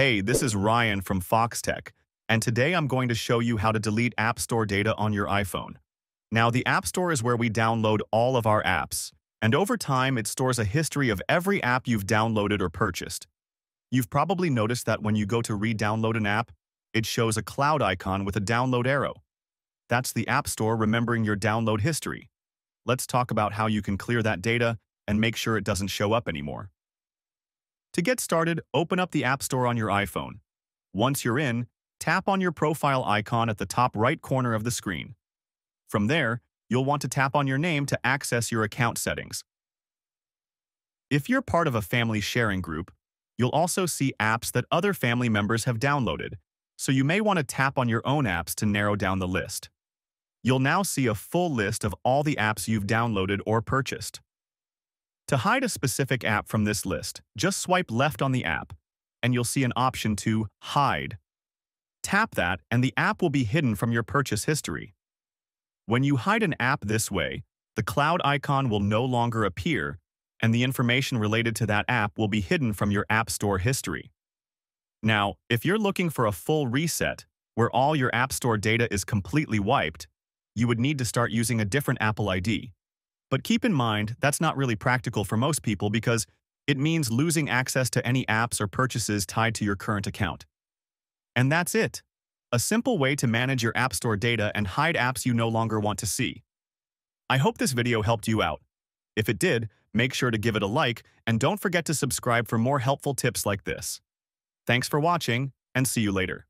Hey, this is Ryan from Foxtecc, and today I'm going to show you how to delete App Store data on your iPhone. Now, the App Store is where we download all of our apps, and over time it stores a history of every app you've downloaded or purchased. You've probably noticed that when you go to re-download an app, it shows a cloud icon with a download arrow. That's the App Store remembering your download history. Let's talk about how you can clear that data and make sure it doesn't show up anymore. To get started, open up the App Store on your iPhone. Once you're in, tap on your profile icon at the top right corner of the screen. From there, you'll want to tap on your name to access your account settings. If you're part of a family sharing group, you'll also see apps that other family members have downloaded, so you may want to tap on your own apps to narrow down the list. You'll now see a full list of all the apps you've downloaded or purchased. To hide a specific app from this list, just swipe left on the app, and you'll see an option to Hide. Tap that, and the app will be hidden from your purchase history. When you hide an app this way, the cloud icon will no longer appear, and the information related to that app will be hidden from your App Store history. Now, if you're looking for a full reset, where all your App Store data is completely wiped, you would need to start using a different Apple ID. But keep in mind, that's not really practical for most people because it means losing access to any apps or purchases tied to your current account. And that's it. A simple way to manage your App Store data and hide apps you no longer want to see. I hope this video helped you out. If it did, make sure to give it a like and don't forget to subscribe for more helpful tips like this. Thanks for watching and see you later.